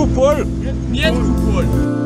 Mietku pol! Mietku.